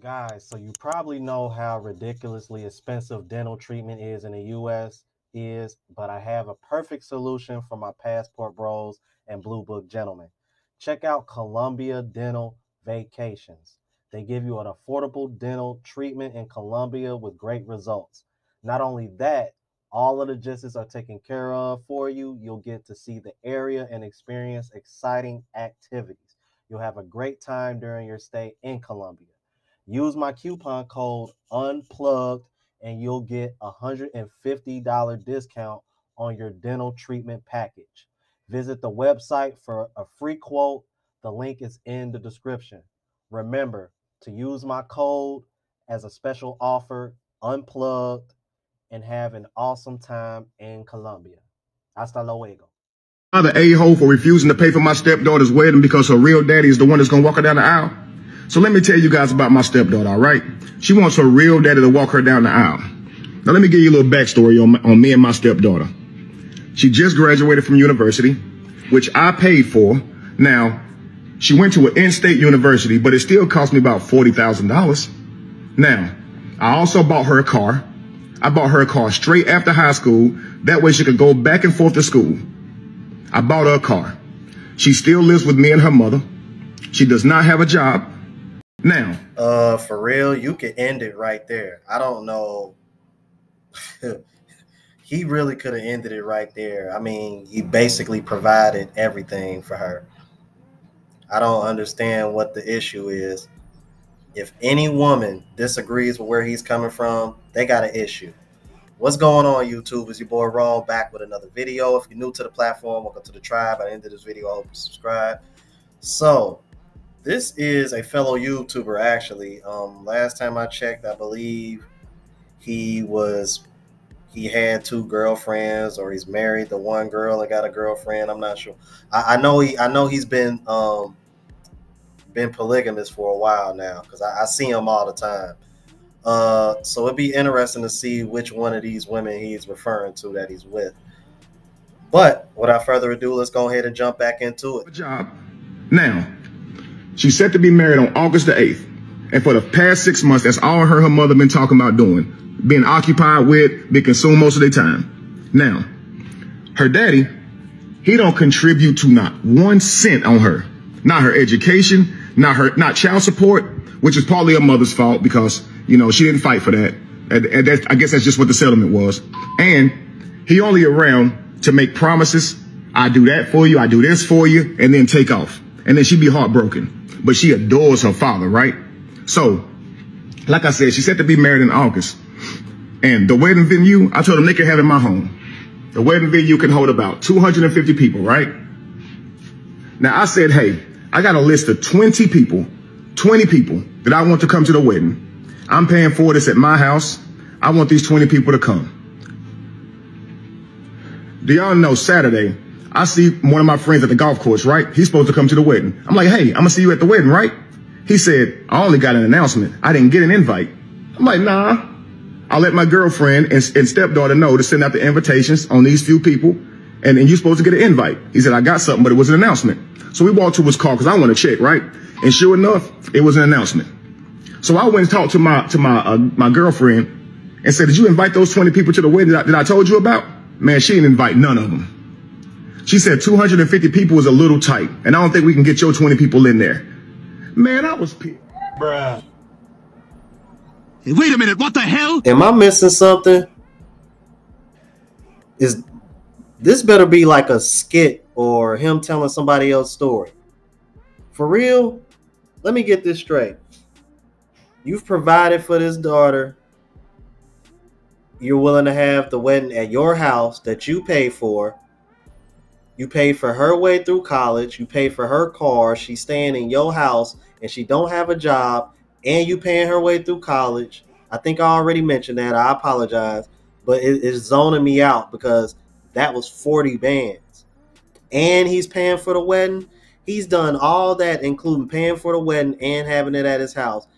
Guys, so you probably know how ridiculously expensive dental treatment is in the US is, but I have a perfect solution for my passport bros and blue book gentlemen. Check out Colombia Dental Vacations. They give you an affordable dental treatment in Colombia with great results. Not only that, all of the logistics are taken care of for you. You'll get to see the area and experience exciting activities. You'll have a great time during your stay in Colombia. Use my coupon code UNPLUGGED and you'll get a $150 discount on your dental treatment package. Visit the website for a free quote. The link is in the description. Remember to use my code as a special offer, unplugged, and have an awesome time in Colombia. Hasta luego. I'm the a-hole for refusing to pay for my stepdaughter's wedding because her real daddy is the one that's going to walk her down the aisle. So let me tell you guys about my stepdaughter, all right? She wants her real daddy to walk her down the aisle. Now let me give you a little backstory on, on me and my stepdaughter. She just graduated from university, which I paid for. Now, she went to an in-state university, but it still cost me about $40,000. Now, I also bought her a car. I bought her a car straight after high school. That way she could go back and forth to school. I bought her a car. She still lives with me and her mother. She does not have a job. Now, uh, for real, you could end it right there. I don't know. he really could have ended it right there. I mean, he basically provided everything for her. I don't understand what the issue is. If any woman disagrees with where he's coming from, they got an issue. What's going on, YouTube? Is your boy Ron back with another video? If you're new to the platform, welcome to the tribe. By the end of this video, I hope you subscribe. So, this is a fellow YouTuber, actually. Um, last time I checked, I believe he was he had two girlfriends, or he's married the one girl and got a girlfriend. I'm not sure. I, I know he I know he's been um been polygamous for a while now because I, I, see him all the time. Uh, so it'd be interesting to see which one of these women he's referring to that he's with. But without further ado, let's go ahead and jump back into it. Good job. Now, She's set to be married on August the 8th. And for the past six months, that's all her, her mother been talking about doing. Being occupied with, being consumed most of their time. Now, her daddy, he don't contribute to not one cent on her. Not her education, not her, not child support, which is partly her mother's fault because, you know, she didn't fight for that. And, and that, I guess that's just what the settlement was. And he only around to make promises. I do that for you. I do this for you and then take off. And then she'd be heartbroken but she adores her father, right? So, like I said, she's set to be married in August. And the wedding venue, I told them they can have it in my home. The wedding venue can hold about 250 people, right? Now I said, hey, I got a list of 20 people, 20 people that I want to come to the wedding. I'm paying for this at my house. I want these 20 people to come. Do y'all know Saturday, I see one of my friends at the golf course, right? He's supposed to come to the wedding. I'm like, hey, I'm gonna see you at the wedding, right? He said, I only got an announcement. I didn't get an invite. I'm like, nah. I'll let my girlfriend and, and stepdaughter know to send out the invitations on these few people. And, and you're supposed to get an invite. He said, I got something, but it was an announcement. So we walked to his car because I want to check, right? And sure enough, it was an announcement. So I went and talked to my, to my, uh, my girlfriend and said, did you invite those 20 people to the wedding that I, that I told you about? Man, she didn't invite none of them. She said 250 people is a little tight, and I don't think we can get your 20 people in there. Man, I was pissed. Bruh. Hey, wait a minute, what the hell? Am I missing something? Is this better be like a skit or him telling somebody else's story? For real? Let me get this straight. You've provided for this daughter. You're willing to have the wedding at your house that you pay for you pay for her way through college. You pay for her car. She's staying in your house and she don't have a job. And you paying her way through college. I think I already mentioned that. I apologize. But it, it's zoning me out because that was 40 bands. And he's paying for the wedding. He's done all that, including paying for the wedding and having it at his house.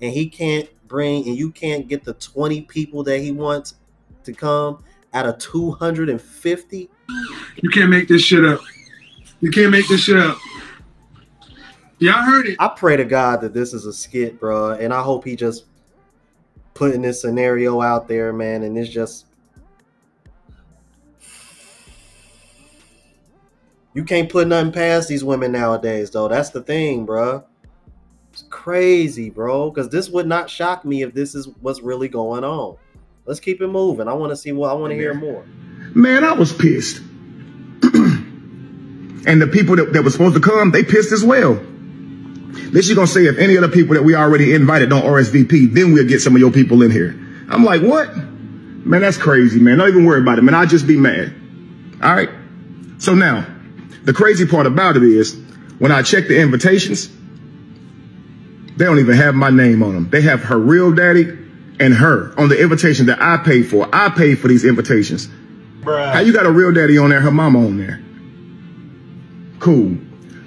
And he can't bring, and you can't get the 20 people that he wants to come out of 250 you can't make this shit up. You can't make this shit up. Yeah, I heard it. I pray to God that this is a skit, bro, and I hope he just putting this scenario out there, man, and it's just you can't put nothing past these women nowadays, though. That's the thing, bro. It's crazy, bro, because this would not shock me if this is what's really going on. Let's keep it moving. I want to see what I want to hear more. Man, I was pissed. and the people that, that were supposed to come, they pissed as well. Then she's gonna say if any other people that we already invited don't RSVP, then we'll get some of your people in here. I'm like, what? Man, that's crazy, man. Don't even worry about it, man. I'll just be mad. All right. So now, the crazy part about it is when I check the invitations, they don't even have my name on them. They have her real daddy and her on the invitation that I paid for. I paid for these invitations. Bruh. How you got a real daddy on there, her mama on there? Cool.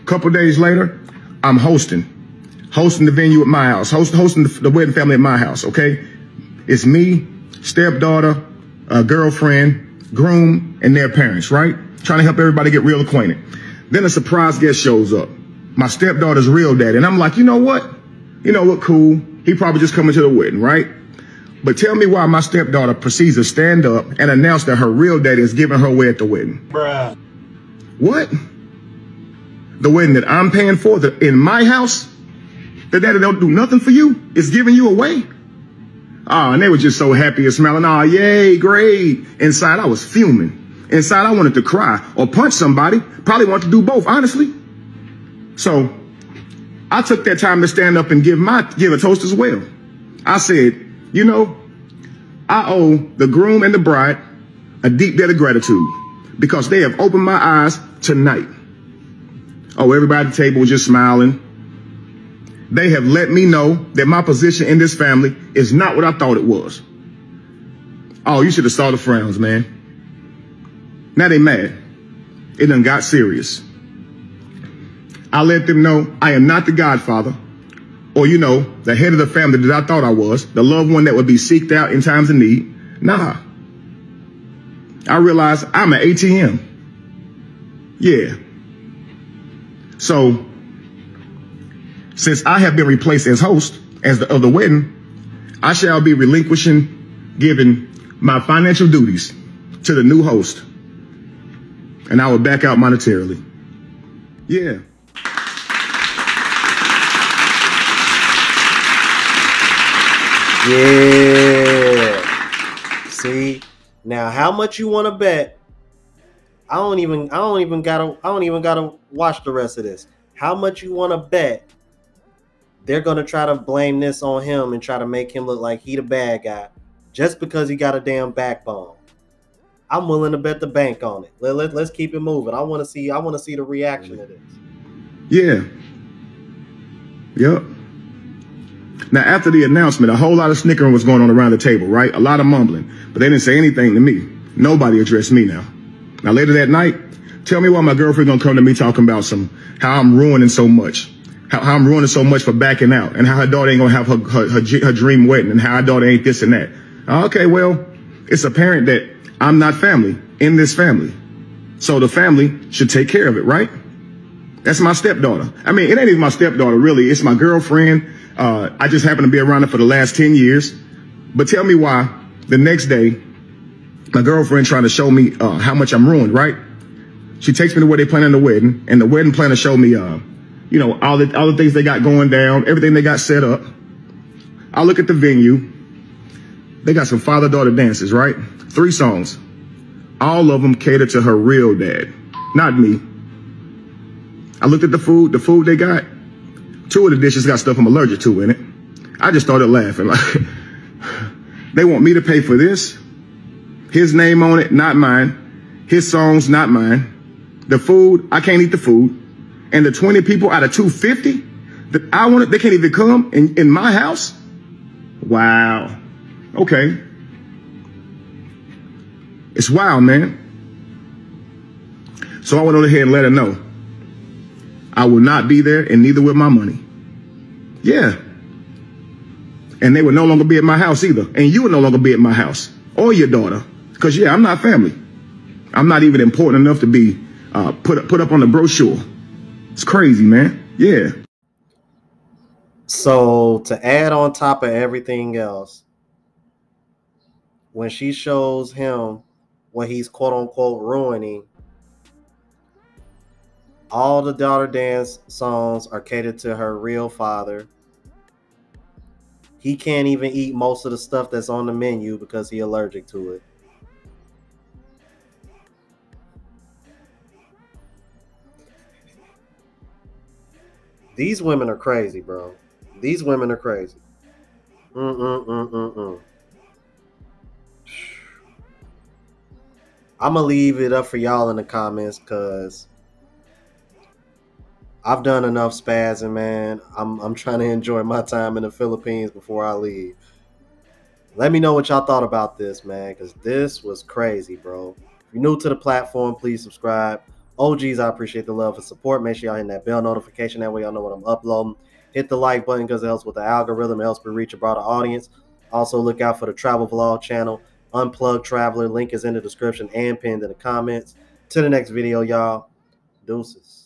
Couple days later, I'm hosting, hosting the venue at my house, host, hosting the, the wedding family at my house. Okay, it's me, stepdaughter, a girlfriend, groom, and their parents. Right, trying to help everybody get real acquainted. Then a surprise guest shows up, my stepdaughter's real dad, and I'm like, you know what? You know what? Cool. He probably just coming to the wedding, right? But tell me why my stepdaughter proceeds to stand up and announce that her real daddy is giving her away at the wedding. Bruh. What? the wedding that I'm paying for the, in my house, that daddy don't do nothing for you, is giving you away. Oh, and they were just so happy and smiling. Oh, yay, great. Inside, I was fuming. Inside, I wanted to cry or punch somebody. Probably want to do both, honestly. So I took that time to stand up and give my give a toast as well. I said, you know, I owe the groom and the bride a deep debt of gratitude because they have opened my eyes tonight. Oh, everybody at the table was just smiling. They have let me know that my position in this family is not what I thought it was. Oh, you should have saw the frowns, man. Now they mad. It done got serious. I let them know I am not the godfather or, you know, the head of the family that I thought I was, the loved one that would be seeked out in times of need. Nah. I realized I'm an ATM. Yeah. So, since I have been replaced as host as the, of the wedding, I shall be relinquishing, giving my financial duties to the new host, and I will back out monetarily. Yeah. Yeah. See, now how much you want to bet I don't even I don't even gotta I don't even gotta watch the rest of this. How much you want to bet? They're gonna try to blame this on him and try to make him look like he the bad guy just because he got a damn backbone. I'm willing to bet the bank on it. Let, let, let's keep it moving. I want to see I want to see the reaction of this. Yeah. Yep. Now, after the announcement, a whole lot of snickering was going on around the table, right? A lot of mumbling, but they didn't say anything to me. Nobody addressed me now. Now later that night, tell me why my girlfriend gonna come to me talking about some how I'm ruining so much, how, how I'm ruining so much for backing out, and how her daughter ain't gonna have her, her, her, her dream wedding, and how her daughter ain't this and that. Ah, okay, well, it's apparent that I'm not family in this family. So the family should take care of it, right? That's my stepdaughter. I mean, it ain't even my stepdaughter, really. It's my girlfriend. Uh, I just happen to be around it for the last 10 years. But tell me why the next day my girlfriend trying to show me uh, how much I'm ruined, right? She takes me to where they planning the wedding, and the wedding planner showed me, uh, you know, all the all the things they got going down, everything they got set up. I look at the venue. They got some father-daughter dances, right? Three songs. All of them cater to her real dad, not me. I looked at the food, the food they got. Two of the dishes got stuff I'm allergic to in it. I just started laughing. Like, they want me to pay for this? His name on it, not mine. His songs, not mine. The food, I can't eat the food. And the 20 people out of 250 that I wanted, they can't even come in, in my house. Wow. Okay. It's wild, man. So I went on ahead and let her know. I will not be there and neither will my money. Yeah. And they will no longer be at my house either. And you will no longer be at my house or your daughter. Because, yeah, I'm not family. I'm not even important enough to be uh, put, put up on the brochure. It's crazy, man. Yeah. So to add on top of everything else, when she shows him what he's quote unquote ruining, all the daughter dance songs are catered to her real father. He can't even eat most of the stuff that's on the menu because he's allergic to it. These women are crazy, bro. These women are crazy. Mm-mm-mm-mm-mm. I'm gonna leave it up for y'all in the comments because I've done enough spazzing, man. I'm I'm trying to enjoy my time in the Philippines before I leave. Let me know what y'all thought about this, man, because this was crazy, bro. If you're new to the platform, please subscribe. OGs, I appreciate the love and support. Make sure y'all hit that bell notification. That way y'all know when I'm uploading. Hit the like button because it helps with the algorithm. It helps me reach a broader audience. Also, look out for the travel vlog channel, Unplugged Traveler. Link is in the description and pinned in the comments. To the next video, y'all. Deuces.